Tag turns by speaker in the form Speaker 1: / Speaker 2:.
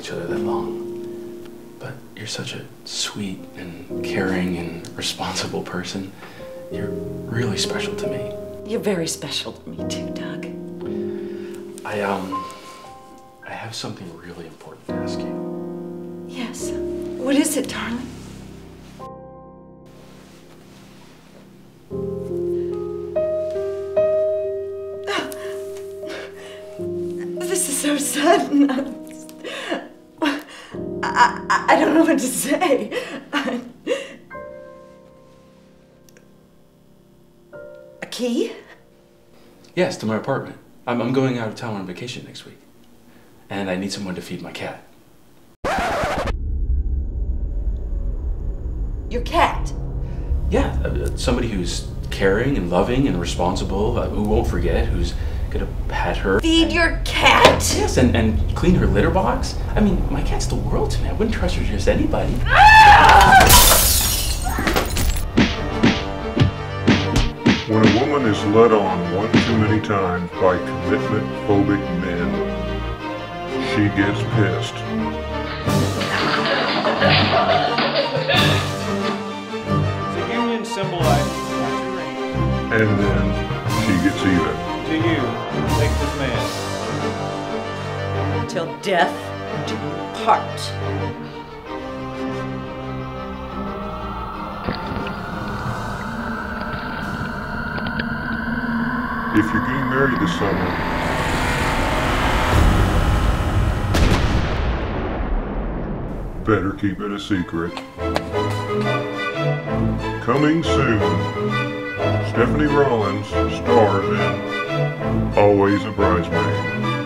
Speaker 1: each other that long. But you're such a sweet and caring and responsible person. You're really special to me.
Speaker 2: You're very special to me too, Doug.
Speaker 1: I, um, I have something really important to ask you.
Speaker 2: Yes. What is it, darling? This is so sudden. Don't know what to say. A key?
Speaker 1: Yes, to my apartment. I'm, I'm going out of town on vacation next week. And I need someone to feed my cat.
Speaker 2: Your cat?
Speaker 1: Yeah, uh, somebody who's caring and loving and responsible, uh, who won't forget, who's gonna pet her.
Speaker 2: Feed your cat?
Speaker 1: Yes, and, and clean her litter box. I mean, my cat's the world to me. I wouldn't trust her to just anybody.
Speaker 3: When a woman is led on one too many times by commitment phobic men, she gets pissed. And then she gets even.
Speaker 4: To you, take this man.
Speaker 2: Till death do you part.
Speaker 3: If you're getting married this summer, better keep it a secret. Coming soon, Stephanie Rawlins stars in Always a Bridesmaid.